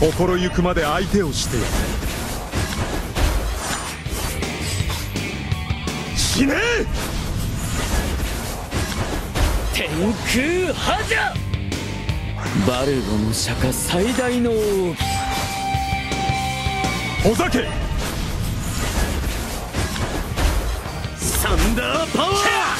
心ゆくまで相手をしてやれ死ね！天空覇者バルゴの釈迦最大の奥義ほざけ！サンダーパワー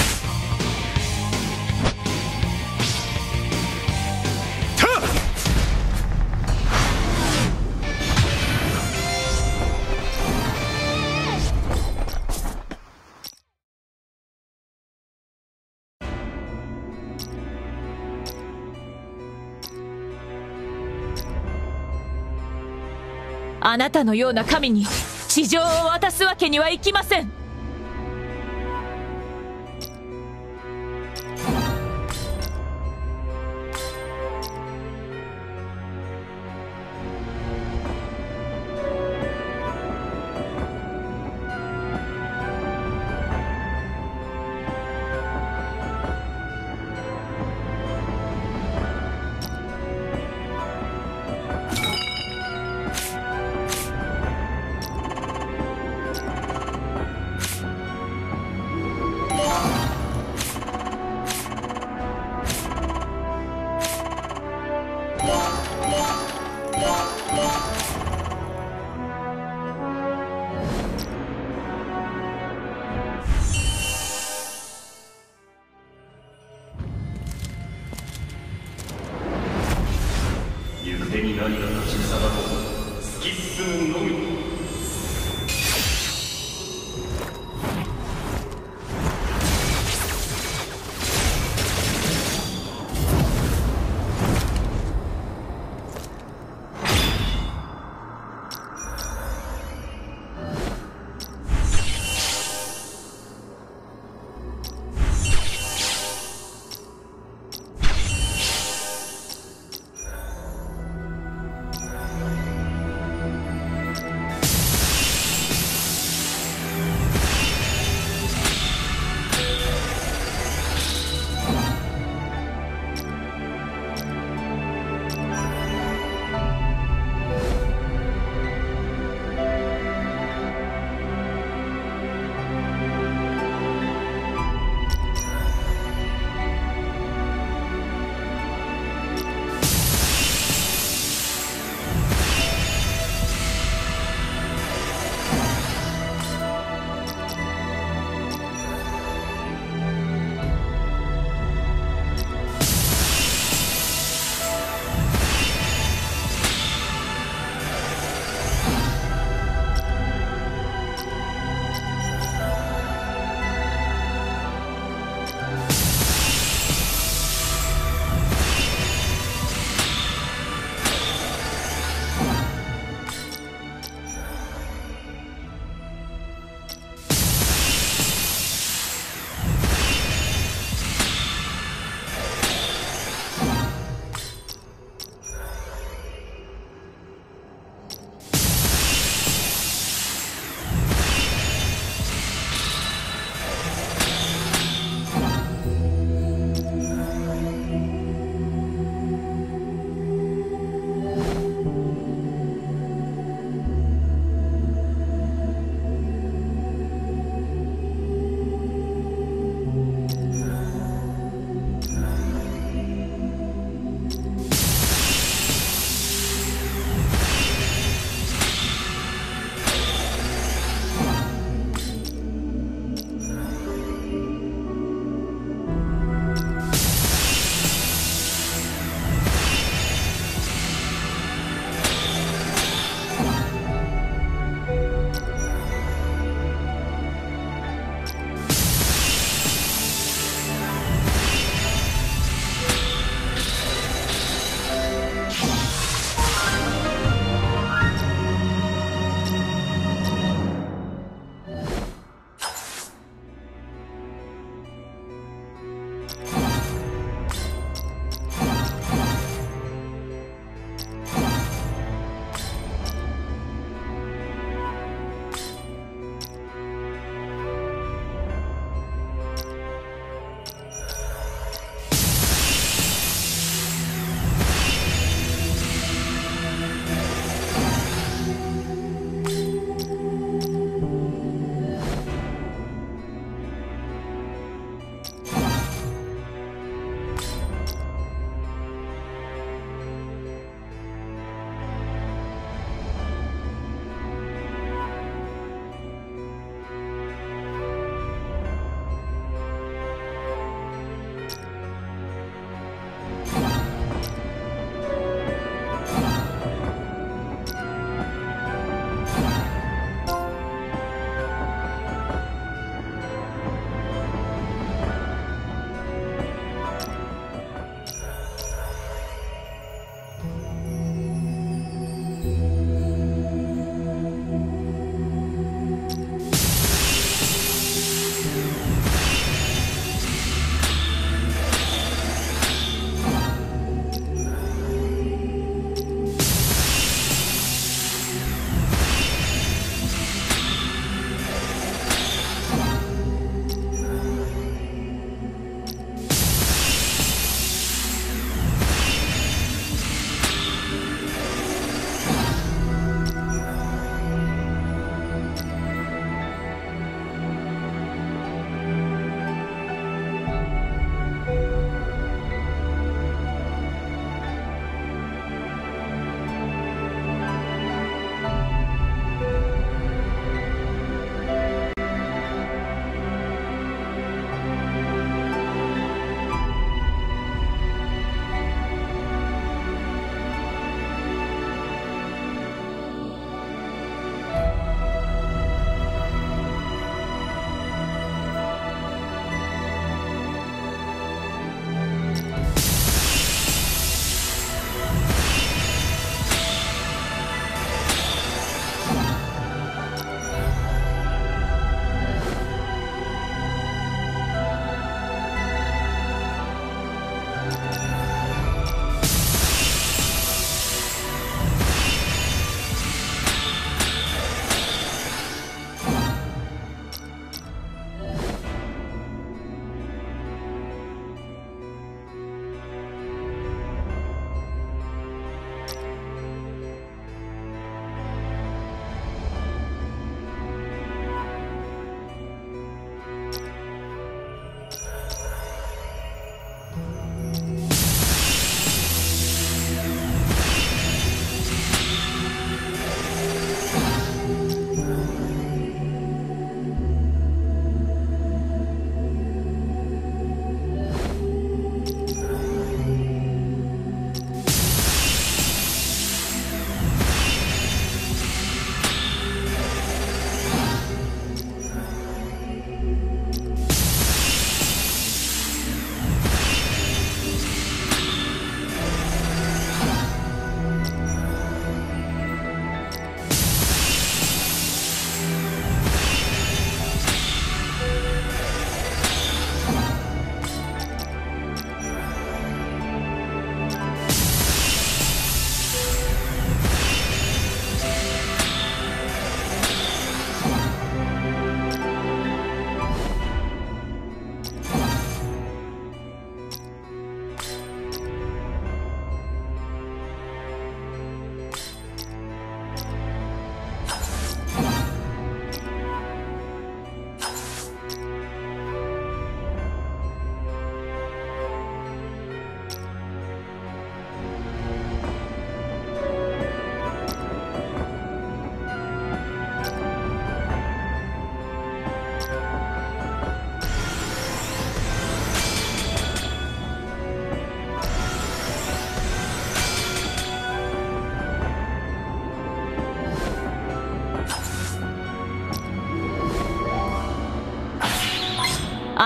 あなたのような神に地上を渡すわけにはいきません。何が立ちふさがろう突き進むのみ。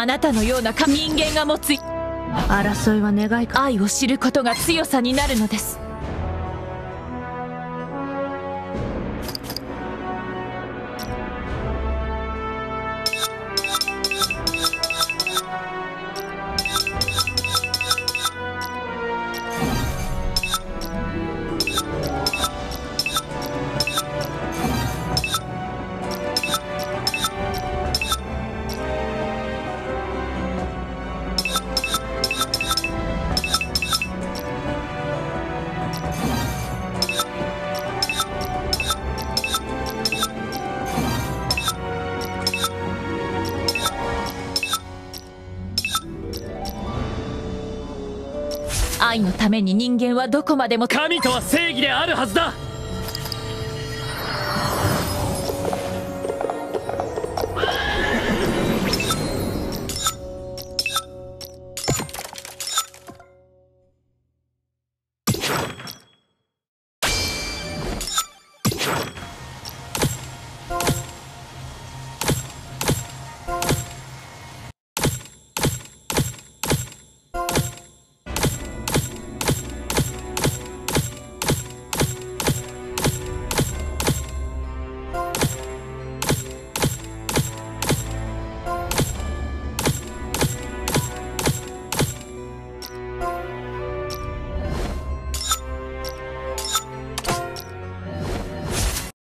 あなたのような神人間が持つ。争いは願いか？愛を知ることが強さになるのです愛のために人間はどこまでも神とは正義であるはずだ。